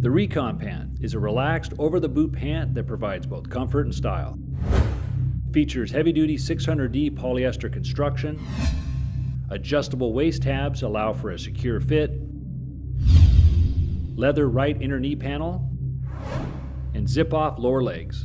The Recon Pant is a relaxed over the boot pant that provides both comfort and style. Features heavy duty 600D polyester construction. Adjustable waist tabs allow for a secure fit. Leather right inner knee panel. And zip off lower legs.